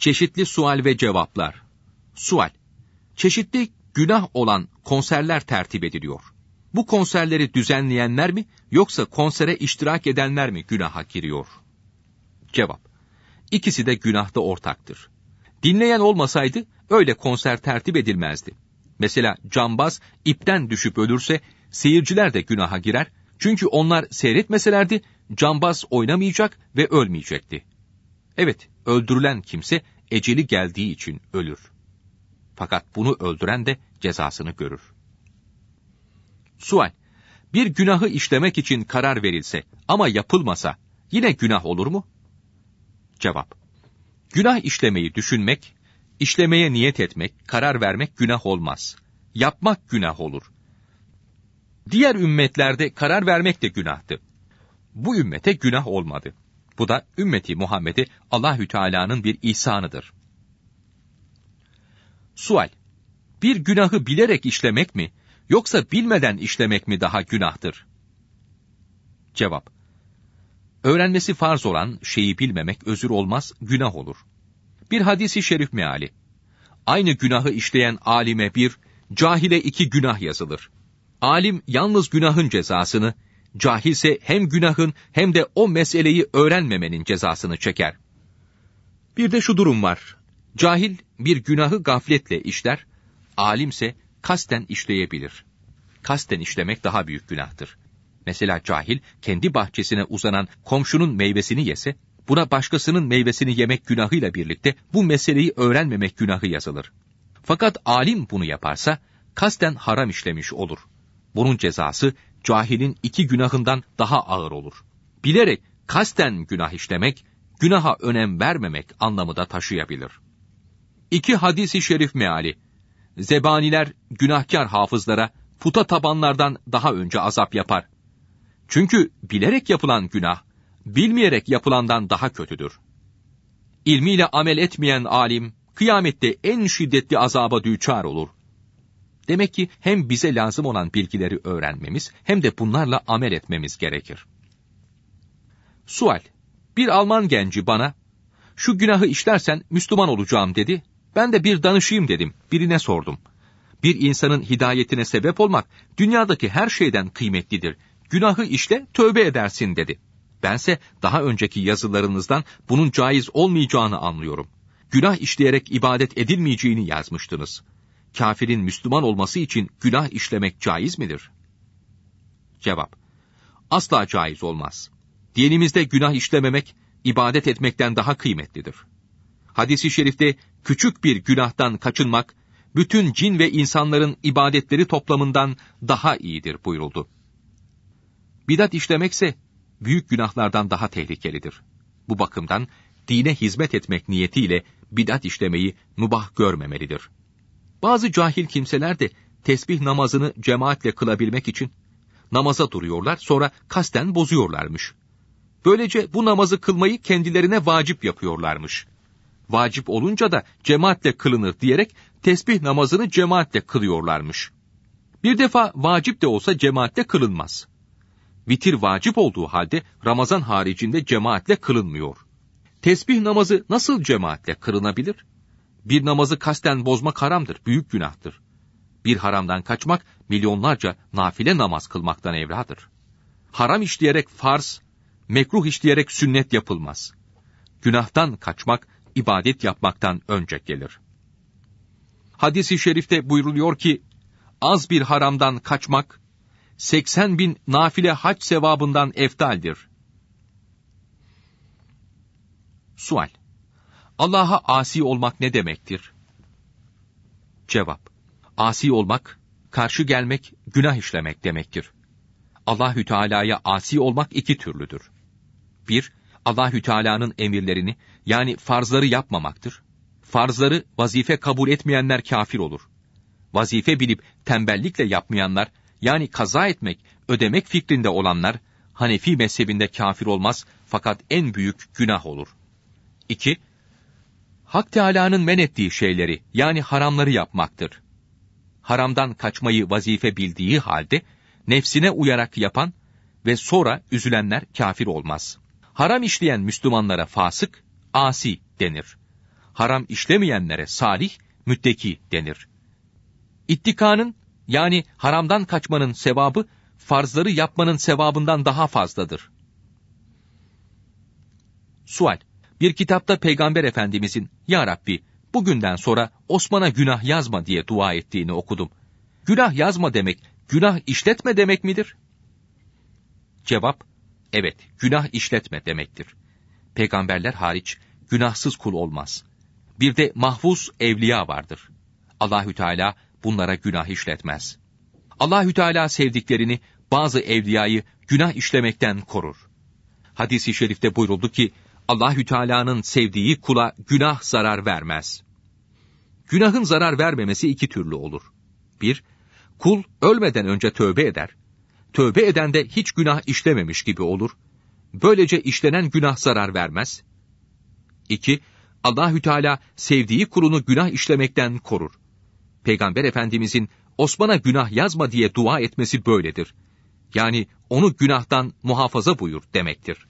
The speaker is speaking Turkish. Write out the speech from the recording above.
Çeşitli sual ve cevaplar. Sual. Çeşitli günah olan konserler tertip ediliyor. Bu konserleri düzenleyenler mi yoksa konsere iştirak edenler mi günaha giriyor? Cevap. İkisi de günahta ortaktır. Dinleyen olmasaydı öyle konser tertip edilmezdi. Mesela cambaz ipten düşüp ölürse seyirciler de günaha girer. Çünkü onlar seyretmeselerdi cambaz oynamayacak ve ölmeyecekti. Evet, öldürülen kimse eceli geldiği için ölür. Fakat bunu öldüren de cezasını görür. Sual, bir günahı işlemek için karar verilse ama yapılmasa yine günah olur mu? Cevap, günah işlemeyi düşünmek, işlemeye niyet etmek, karar vermek günah olmaz. Yapmak günah olur. Diğer ümmetlerde karar vermek de günahtı. Bu ümmete günah olmadı. Bu da ümmeti Muhammed'e Allahü Teala'nın bir ihsanıdır. Sual: Bir günahı bilerek işlemek mi yoksa bilmeden işlemek mi daha günahtır? Cevap: Öğrenmesi farz olan şeyi bilmemek özür olmaz, günah olur. Bir hadisi şerif meali. Aynı günahı işleyen alime bir, cahile iki günah yazılır. Alim yalnız günahın cezasını, cahilse hem günahın hem de o meseleyi öğrenmemenin cezasını çeker. Bir de şu durum var. Cahil bir günahı gafletle işler, alimse kasten işleyebilir. Kasten işlemek daha büyük günahtır. Mesela cahil kendi bahçesine uzanan komşunun meyvesini yese, buna başkasının meyvesini yemek günahıyla birlikte bu meseleyi öğrenmemek günahı yazılır. Fakat alim bunu yaparsa kasten haram işlemiş olur. Bunun cezası cahilin iki günahından daha ağır olur. Bilerek kasten günah işlemek, günaha önem vermemek anlamı da taşıyabilir. İki hadisi şerif meali. Zebaniler günahkar hafızlara puta tabanlardan daha önce azap yapar. Çünkü bilerek yapılan günah, bilmeyerek yapılandan daha kötüdür. İlmiyle amel etmeyen alim, kıyamette en şiddetli azaba düçar olur. Demek ki hem bize lazım olan bilgileri öğrenmemiz hem de bunlarla amel etmemiz gerekir. Sual. Bir Alman genci bana, şu günahı işlersen Müslüman olacağım dedi. Ben de bir danışayım dedim, birine sordum. Bir insanın hidayetine sebep olmak, dünyadaki her şeyden kıymetlidir. Günahı işle, tövbe edersin dedi. Bense daha önceki yazılarınızdan bunun caiz olmayacağını anlıyorum. Günah işleyerek ibadet edilmeyeceğini yazmıştınız kafirin Müslüman olması için günah işlemek caiz midir? Cevap. Asla caiz olmaz. Dinimizde günah işlememek, ibadet etmekten daha kıymetlidir. Hadis-i şerifte küçük bir günahtan kaçınmak, bütün cin ve insanların ibadetleri toplamından daha iyidir buyuruldu. Bidat işlemekse büyük günahlardan daha tehlikelidir. Bu bakımdan dine hizmet etmek niyetiyle bidat işlemeyi mubah görmemelidir. Bazı cahil kimseler de tesbih namazını cemaatle kılabilmek için namaza duruyorlar sonra kasten bozuyorlarmış. Böylece bu namazı kılmayı kendilerine vacip yapıyorlarmış. Vacip olunca da cemaatle kılınır diyerek tesbih namazını cemaatle kılıyorlarmış. Bir defa vacip de olsa cemaatle kılınmaz. Vitir vacip olduğu halde Ramazan haricinde cemaatle kılınmıyor. Tesbih namazı nasıl cemaatle kılınabilir? Bir namazı kasten bozmak haramdır, büyük günahtır. Bir haramdan kaçmak, milyonlarca nafile namaz kılmaktan evradır. Haram işleyerek farz, mekruh işleyerek sünnet yapılmaz. Günahtan kaçmak, ibadet yapmaktan önce gelir. Hadis-i şerifte buyruluyor ki, az bir haramdan kaçmak, 80 bin nafile hac sevabından eftaldir. Sual Allah'a asi olmak ne demektir? Cevap. Asi olmak, karşı gelmek, günah işlemek demektir. Allahü Teala'ya asi olmak iki türlüdür. Bir, Allahü Teala'nın emirlerini yani farzları yapmamaktır. Farzları vazife kabul etmeyenler kafir olur. Vazife bilip tembellikle yapmayanlar yani kaza etmek, ödemek fikrinde olanlar Hanefi mezhebinde kafir olmaz fakat en büyük günah olur. İki, Hak Teâlâ'nın men ettiği şeyleri yani haramları yapmaktır. Haramdan kaçmayı vazife bildiği halde nefsine uyarak yapan ve sonra üzülenler kafir olmaz. Haram işleyen Müslümanlara fasık, asi denir. haram işlemeyenlere salih, mütteki denir. İttikanın yani haramdan kaçmanın sevabı farzları yapmanın sevabından daha fazladır. Sual Bir kitapta Peygamber Efendimizin Ya Rabbi bugünden sonra Osman'a günah yazma diye dua ettiğini okudum. Günah yazma demek, günah işletme demek midir? Cevap, evet, günah işletme demektir. Peygamberler hariç günahsız kul olmaz. Bir de mahfuz evliya vardır. Allahü Teala bunlara günah işletmez. Allahü Teala sevdiklerini bazı evliyayı günah işlemekten korur. Hadis-i şerifte buyuruldu ki Allahü Teala'nın sevdiği kula günah zarar vermez. Günahın zarar vermemesi iki türlü olur. Bir, kul ölmeden önce tövbe eder. Tövbe eden de hiç günah işlememiş gibi olur. Böylece işlenen günah zarar vermez. İki, Allahü Teala sevdiği kulunu günah işlemekten korur. Peygamber Efendimizin Osman'a günah yazma diye dua etmesi böyledir. Yani onu günahtan muhafaza buyur demektir.